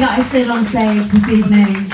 that I stood on stage this evening.